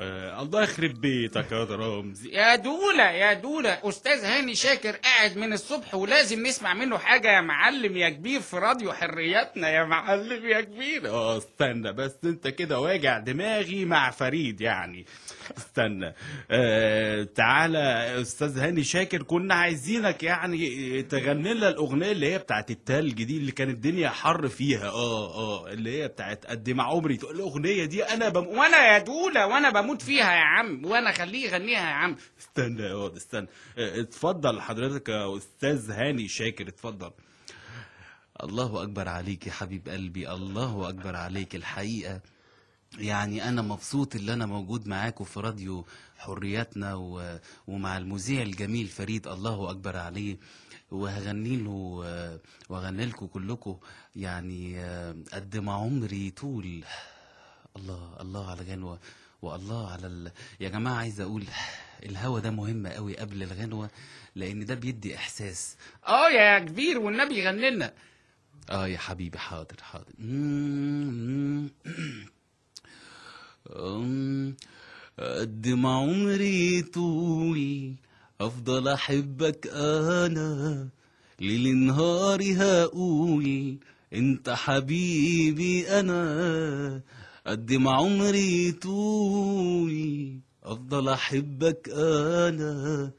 آه الله يخرب بيتك يا رمزي يا دولة يا دولة أستاذ هاني شاكر قاعد من الصبح ولازم نسمع منه حاجة يا معلم يا كبير في راديو حرياتنا يا معلم يا كبير. آه استنى بس انت كده واجع دماغي مع فريد يعني. استنى. آه تعالى يا أستاذ هاني شاكر كنا عايزينك يعني تغني لنا الأغنية اللي هي بتاعت التلج دي اللي كانت الدنيا حر فيها. آه آه اللي هي بتاعت قد ما عمري. تقول الأغنية دي أنا بم... وأنا يا دولة وأنا بموت فيها يا عم وأنا خليه يغنيها يا عم. استنى يا واد استنى. آه، اتفضل حضرتك يا أستاذ هاني شاكر اتفضل. الله أكبر عليك يا حبيب قلبي الله أكبر عليك الحقيقة. يعني أنا مبسوط اللي أنا موجود معاكم في راديو حرياتنا و... ومع المذيع الجميل فريد الله أكبر عليه. وهغني له آه، وهغني لكم كلكم. يعني آه، قد ما عمري طول. الله الله على غنوة والله على ال... يا جماعة عايز أقول الهوا ده مهم قوي قبل الغنوة لأن ده بيدي إحساس. آه يا كبير والنبي غني لنا. آه يا حبيبي حاضر حاضر. قد ما عمري طول أفضل أحبك أنا. ليل نهاري هقول أنت حبيبي أنا. قد ما عمري طول أفضل أحبك أنا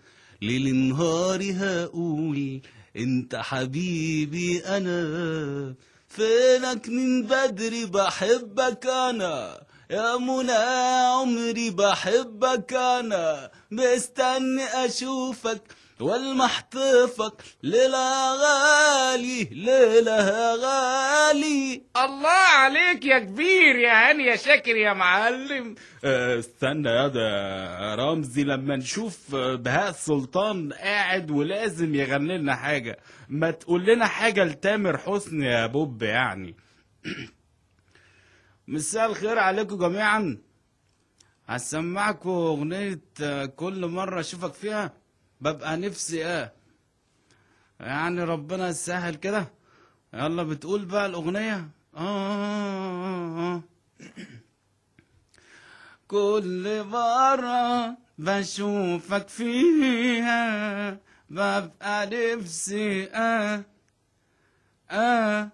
ليل نهاري هقول أنت حبيبي أنا فينك من بدري بحبك أنا؟ يا منى عمري بحبك أنا مستني أشوفك والمحطفك ليلة غالي ليلة غالي. الله عليك يا كبير يا هاني يا شاكر يا معلم. آه، استنى يا ده رمزي لما نشوف بهاء سلطان قاعد ولازم يغني لنا حاجة. ما تقول لنا حاجة لتامر حسني يا بوب يعني. مساء الخير عليكم جميعا. هسمعكم أغنية آه، كل مرة أشوفك فيها ببقى نفسي إيه يعني ربنا يسهل كده. يلا بتقول بقى الأغنية؟ آه, آه, آه. كل مرة بشوفك فيها ببقى نفسي آه آه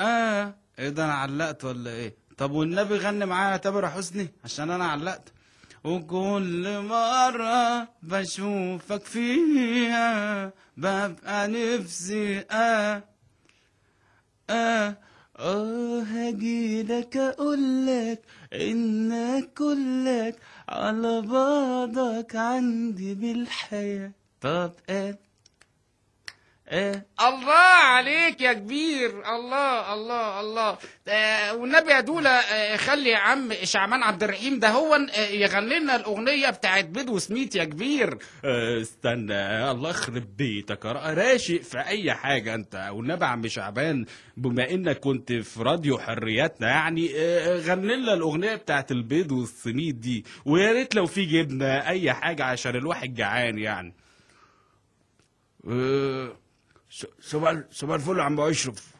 آه. إيه ده أنا علقت ولا إيه؟ طب والنبي غني معايا تامر حسني؟ عشان أنا علقت. وكل مرة بشوفك فيها ببقى نفسي آه آه آه هجيلك أقولك إنك كلك على بعضك عندي بالحياة. طب إيه؟ إيه؟ الله عليك يا كبير. الله الله الله. آه والنبي يا دولة آه خلي يا عم شعبان عبد الرحيم ده هو آه يغني لنا الأغنية بتاعت بيض وسميت يا كبير. آه، استنى. الله يخرب بيتك. راشق في أي حاجة أنت. والنبي عم شعبان بما إنك كنت في راديو حرياتنا يعني آه، غني لنا الأغنية بتاعت البيض والسميد دي. ويا ريت لو في جبنة أي حاجة عشان الواحد جعان يعني. آه، صباح صباح الفل يا عم أشرف.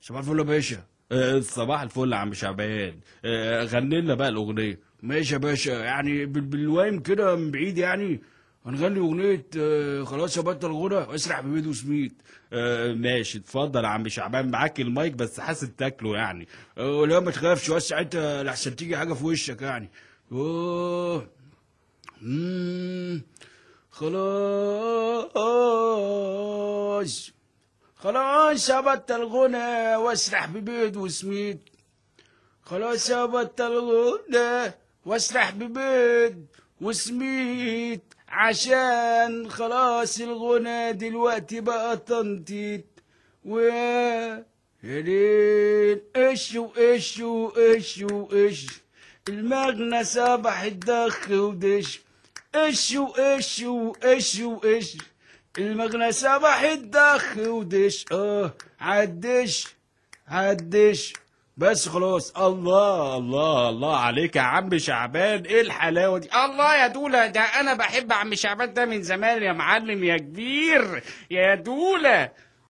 صباح الفل يا باشا. آه، صباح الفل يا عم شعبان. آه، غني لنا بقى الأغنية. ماشي يا باشا. يعني بال- بالوايم كده من بعيد يعني. هنغني أغنية آه، خلاص يا بطل غنى. واسرح ببيض وسميد آه، ماشي. اتفضل يا عم شعبان. معاك المايك بس حاسب تاكله يعني. لا ما تخافش. وسع انت لحسن تيجي حاجة في وشك يعني. أوه. خلاص. خلاص يا بطل غنى واسرح ببيض وسميد خلاص يا بطل غنى واسرح ببيض وسميد عشان خلاص الغنى دلوقتي بقى تنطيط. و يا ليل إيش وايش وايش وايش المغنى صبح الدخ ودش. إيش وايش وايش وايش المغنى صبح الدخ ودش. آه عدش عدش. بس خلاص. الله الله الله عليك يا عم شعبان. إيه الحلاوة دي؟ الله يا دولة ده أنا بحب عم شعبان ده من زمان يا معلم يا كبير يا دولة